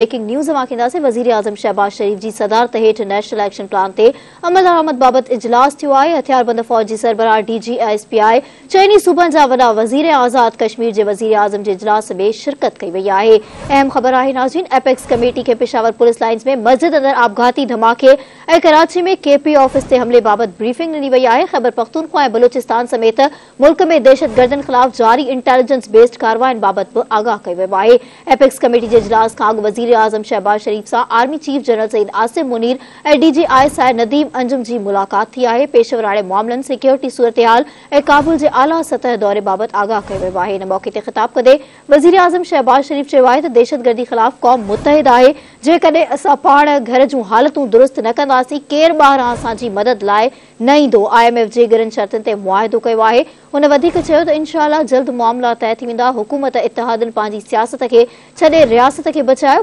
Breaking news मांखींदासीं वज़ीर आज़म शहबाज शरीफ़ जी सदारत हेठि नेशनल एक्शन प्लान ते अमल दरामद बाबति इजलास थियो हथियारबंद फ़ौज जी सरबराह डीजी एसपीआई चइनी सूबनि जा वॾा वज़ीर आज़ाद कश्मीर जे वज़ीर आज़म जे इजलास में शिरकत कई वई आहे। अहम ख़बर आहे नाज़रीन, एपेक्स कमेटी खे पेशावर पुलिस लाइन्स में मस्जिद अंदरि आपघाती धमाके कराची में केपी ऑफ़िस ते हमले बाबति ब्रीफिंग ॾिनी वई आहे। ख़ैबर पख्तूनख्वा ऐं बलूचिस्तान समेत मुल्क में दहशतगर्दनि ख़िलाफ़ जारी इंटेलिजेंस बेस्ड कार्रवाइनि बाबति बि आगाह कयो वियो एपेक्स कमेटी जे इजलास खां अॻु वज़ीर आज़म शहबाज शरीफ़ सां army chief general Syed Asim Munir ऐं डीजी आईएसआई नदीम अंजुम जी मुलाक़ात थी आहे। पेशेवर हाणे मामलनि, सिक्योरिटी सूरतहाल ऐं काबुल जे आला सतह दौरे बाबति आगाह कयो वियो आहे। मौक़े ते ख़िताब कंदे वज़ीर आज़म शहबाज शरीफ़ चयो आहे दहशतगर्दी ख़िलाफ़ क़ौम मुतहिद आहे। जेकॾहिं असां पाण घर जूं हालतूं दुरुस्त न कंदासीं, केरु ॿाहिरां असांजी मदद लाइ न ईंदो। आईएमएफ जे गिरनि शर्तुनि ते मुआदो कयो आहे। हुन वधीक चयो त इनशा जल्द मामला तइ थी हुकूमत इतिहादनि सियासत खे, छॾे रियासत खे बचायो